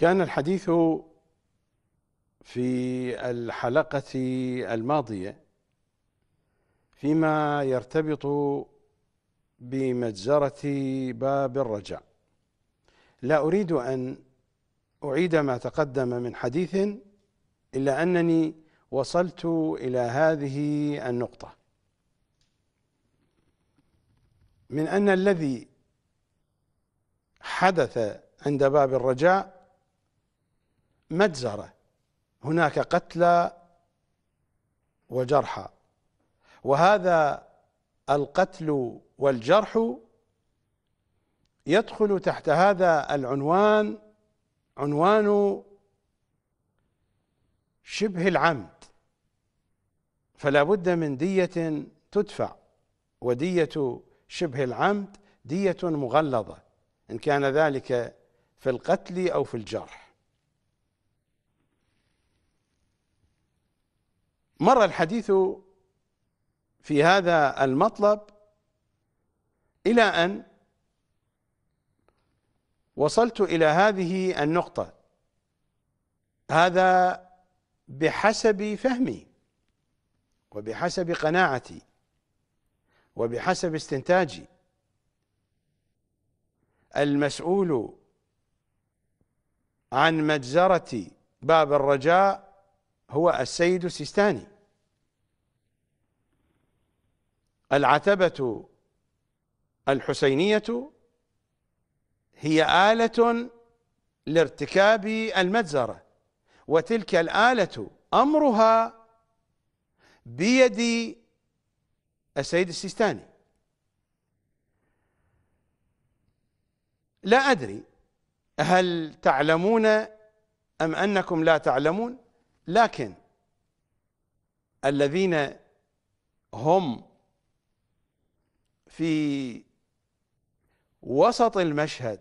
كان الحديث في الحلقة الماضية فيما يرتبط بمجزرة باب الرجاء. لا أريد أن أعيد ما تقدم من حديث إلا أنني وصلت إلى هذه النقطة. من أن الذي حدث عند باب الرجاء مجزرة. هناك قتلى وجرحى. وهذا القتل والجرح يدخل تحت هذا العنوان عنوان شبه العمد. فلا بد من دية تدفع ودية شبه العمد دية مغلظة إن كان ذلك في القتل أو في الجرح. مر الحديث في هذا المطلب إلى أن وصلت إلى هذه النقطة. هذا بحسب فهمي وبحسب قناعتي وبحسب استنتاجي. المسؤول عن مجزرة باب الرجاء هو السيد السيستاني. العتبة الحسينية هي آلة لارتكاب المجزرة وتلك الآلة أمرها بيد السيد السيستاني. لا أدري هل تعلمون أم أنكم لا تعلمون لكن الذين هم في وسط المشهد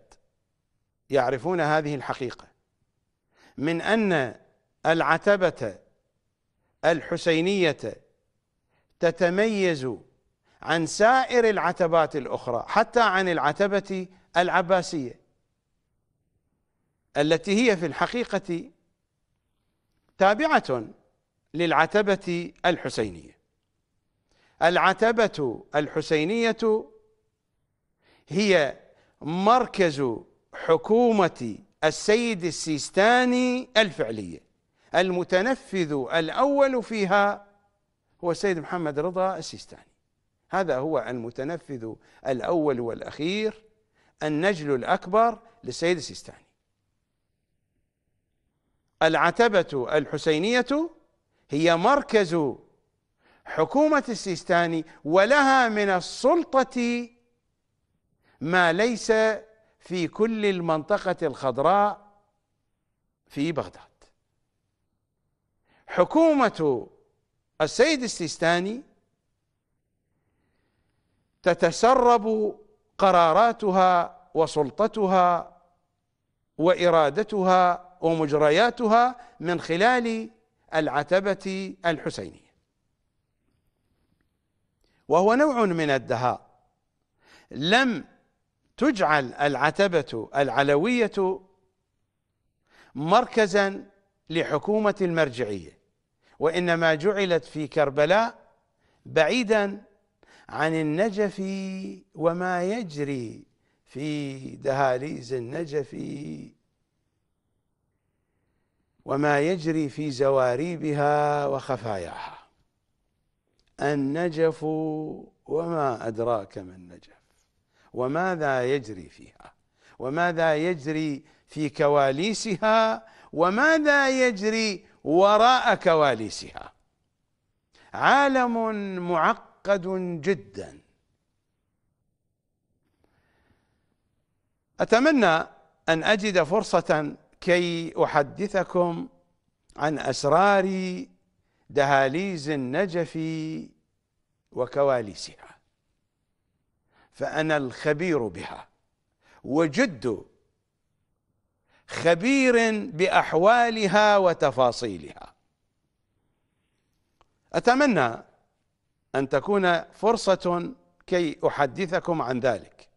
يعرفون هذه الحقيقة من أن العتبة الحسينية تتميز عن سائر العتبات الأخرى حتى عن العتبة العباسية التي هي في الحقيقة تابعة للعتبة الحسينية. العتبة الحسينية هي مركز حكومة السيد السيستاني الفعلية المتنفذ الأول فيها هو السيد محمد رضا السيستاني. هذا هو المتنفذ الأول والأخير النجل الأكبر للسيد السيستاني. العتبة الحسينية هي مركز حكومة السيستاني ولها من السلطة ما ليس في كل المنطقة الخضراء في بغداد. حكومة السيد السيستاني تتسرب قراراتها وسلطتها وإرادتها ومجرياتها من خلال العتبة الحسينية. وهو نوع من الدهاء. لم تجعل العتبة العلوية مركزا لحكومة المرجعية وإنما جعلت في كربلاء بعيدا عن النجف وما يجري في دهاليز النجف وما يجري في زواريبها وخفاياها. النجف وما أدراك ما النجف وماذا يجري فيها؟ وماذا يجري في كواليسها؟ وماذا يجري وراء كواليسها؟ عالم معقد جدا. أتمنى أن أجد فرصة كي أحدثكم عن أسرار دهاليز النجف وكواليسها فأنا الخبير بها. وجد خبير بأحوالها وتفاصيلها. أتمنى أن تكون فرصة كي أحدثكم عن ذلك.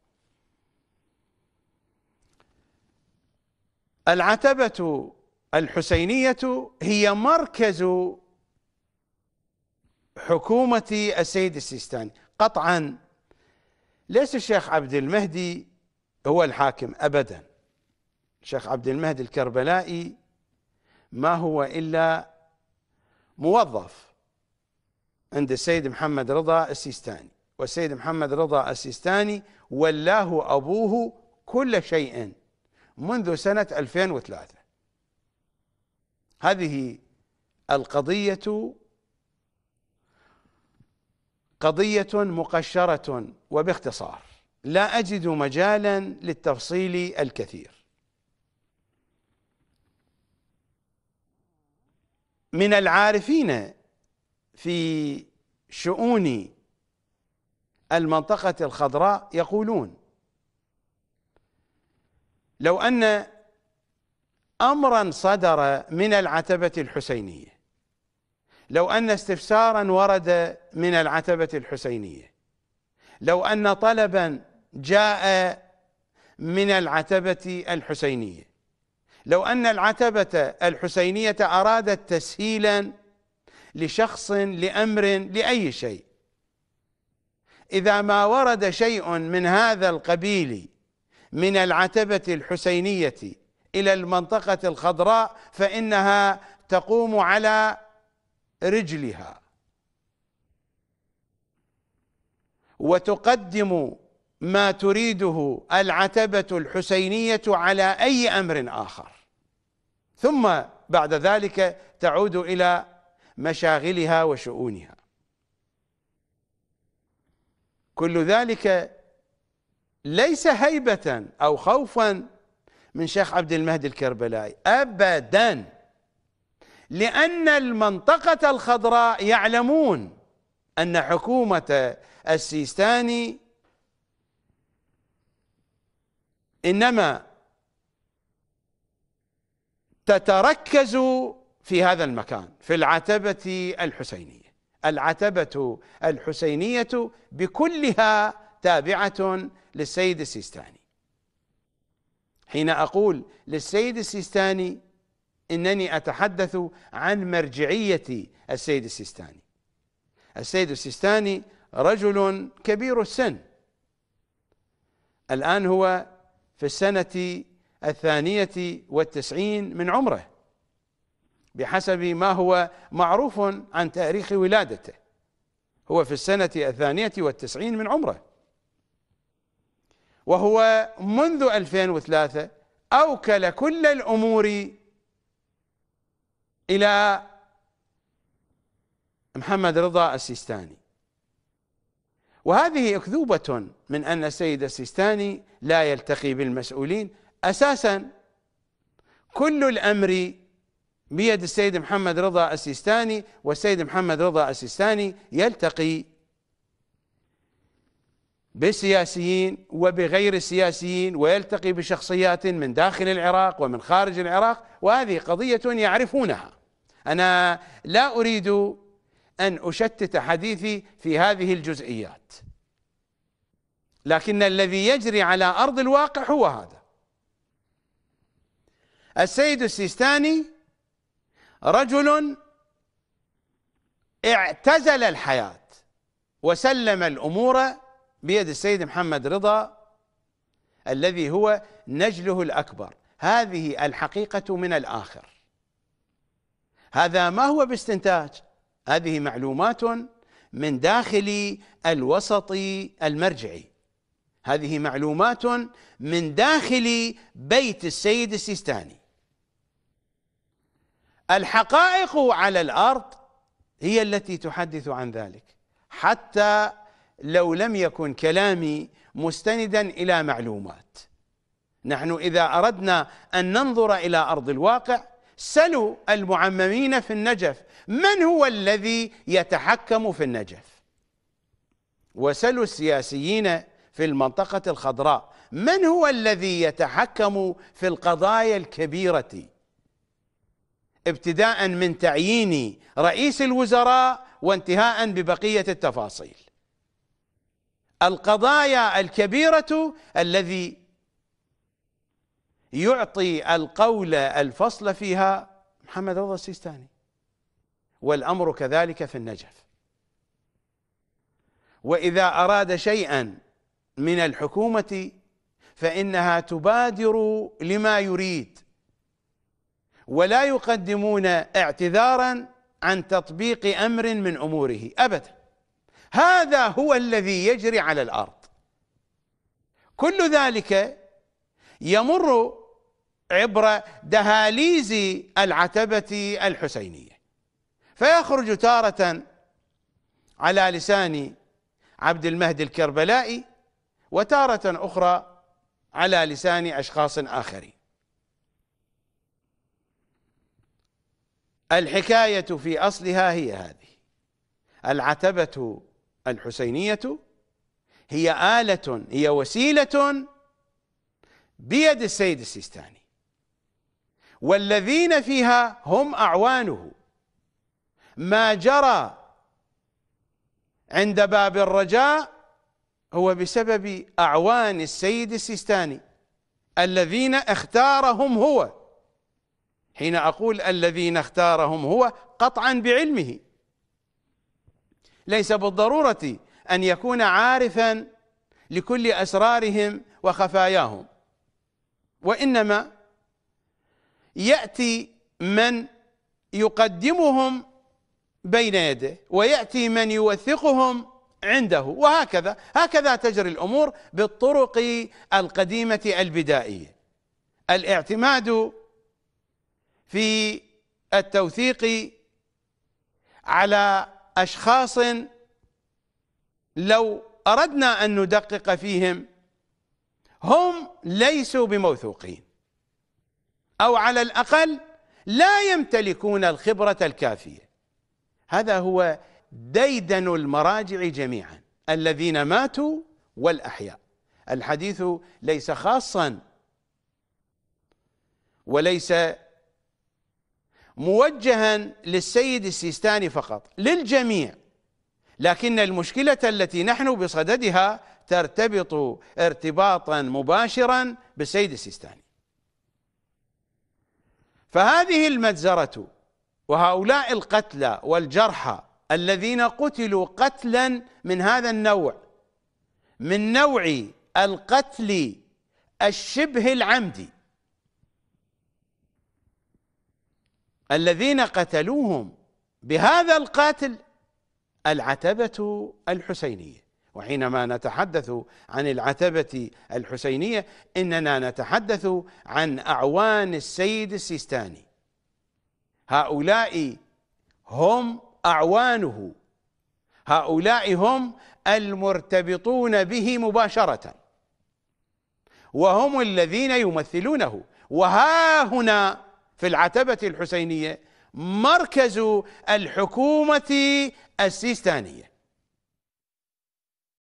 العتبة الحسينية هي مركز حكومة السيد السيستاني. قطعا ليس الشيخ عبد المهدي هو الحاكم أبدا. الشيخ عبد المهدي الكربلائي ما هو إلا موظف عند السيد محمد رضا السيستاني. والسيد محمد رضا السيستاني ولاه أبوه كل شيء منذ سنة 2003 هذه القضية قضية مقشرة وباختصار. لا أجد مجالا للتفصيل الكثير. من العارفين في شؤون المنطقة الخضراء يقولون لو أن أمرا صدر من العتبة الحسينية لو أن استفسارا ورد من العتبة الحسينية. لو أن طلبا جاء من العتبة الحسينية. لو أن العتبة الحسينية أرادت تسهيلا لشخص لأمر لأي شيء. إذا ما ورد شيء من هذا القبيل من العتبة الحسينية إلى المنطقة الخضراء فإنها تقوم على رجلها. وتقدم ما تريده العتبة الحسينية على أي أمر آخر. ثم بعد ذلك تعود إلى مشاغلها وشؤونها. كل ذلك ليس هيبة أو خوفا من شيخ عبد المهدي الكربلائي أبدا. لأن المنطقة الخضراء يعلمون أن حكومة السيستاني إنما تتركز في هذا المكان في العتبة الحسينية. العتبة الحسينية بكلها تابعة للسيد السيستاني. حين أقول للسيد السيستاني إنني أتحدث عن مرجعية السيد السيستاني. السيد السيستاني رجل كبير السن. الآن هو في السنة الثانية والتسعين من عمره بحسب ما هو معروف عن تاريخ ولادته. هو في السنة الثانية والتسعين من عمره. وهو منذ 2003 أوكل كل الأمور إلى محمد رضا السيستاني. وهذه أكذوبة من أن السيد السيستاني لا يلتقي بالمسؤولين. أساسا كل الأمر بيد السيد محمد رضا السيستاني والسيد محمد رضا السيستاني يلتقي بالسياسيين وبغير السياسيين ويلتقي بشخصيات من داخل العراق ومن خارج العراق وهذه قضية يعرفونها. أنا لا أريد أن أشتت حديثي في هذه الجزئيات. لكن الذي يجري على أرض الواقع هو هذا. السيد السيستاني رجل اعتزل الحياة وسلم الأمور بيد السيد محمد رضا الذي هو نجله الأكبر. هذه الحقيقة من الآخر. هذا ما هو باستنتاج؟ هذه معلومات من داخل الوسط المرجعي. هذه معلومات من داخل بيت السيد السيستاني. الحقائق على الأرض هي التي تحدث عن ذلك. حتى لو لم يكن كلامي مستندا إلى معلومات. نحن إذا أردنا أن ننظر إلى أرض الواقع سلوا المعممين في النجف. من هو الذي يتحكم في النجف؟ وسلوا السياسيين في المنطقة الخضراء. من هو الذي يتحكم في القضايا الكبيرة؟ ابتداء من تعيين رئيس الوزراء وانتهاء ببقية التفاصيل. القضايا الكبيرة الذي يعطي القول الفصل فيها محمد رضا السيستاني والأمر كذلك في النجف. وإذا أراد شيئا من الحكومة فإنها تبادر لما يريد ولا يقدمون اعتذارا عن تطبيق أمر من أموره أبدا. هذا هو الذي يجري على الأرض. كل ذلك يمر عبر دهاليز العتبة الحسينية. فيخرج تارة على لسان عبد المهدي الكربلائي وتارة أخرى على لسان أشخاص آخرين. الحكاية في أصلها هي هذه. العتبة الحسينية هي آلة هي وسيلة بيد السيد السيستاني. والذين فيها هم أعوانه. ما جرى عند باب الرجاء هو بسبب أعوان السيد السيستاني. الذين اختارهم هو. حين أقول الذين اختارهم هو قطعا بعلمه. ليس بالضرورة أن يكون عارفا لكل أسرارهم وخفاياهم وإنما يأتي من يقدمهم بين يديه ويأتي من يوثقهم عنده وهكذا. هكذا تجري الأمور بالطرق القديمة البدائية. الاعتماد في التوثيق على أشخاص لو أردنا أن ندقق فيهم هم ليسوا بموثوقين. أو على الأقل لا يمتلكون الخبرة الكافية. هذا هو ديدن المراجع جميعا الذين ماتوا والأحياء. الحديث ليس خاصا وليس موجها للسيد السيستاني فقط للجميع. لكن المشكلة التي نحن بصددها ترتبط ارتباطا مباشرا بالسيد السيستاني. فهذه المجزرة وهؤلاء القتلى والجرحى الذين قتلوا قتلا من هذا النوع من نوع القتل الشبه العمدي. الذين قتلوهم بهذا القاتل العتبة الحسينية. وحينما نتحدث عن العتبة الحسينية إننا نتحدث عن أعوان السيد السيستاني. هؤلاء هم أعوانه. هؤلاء هم المرتبطون به مباشرة. وهم الذين يمثلونه. وها هنا في العتبة الحسينية مركز الحكومة السيستانية.